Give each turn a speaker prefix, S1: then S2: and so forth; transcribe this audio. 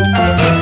S1: Música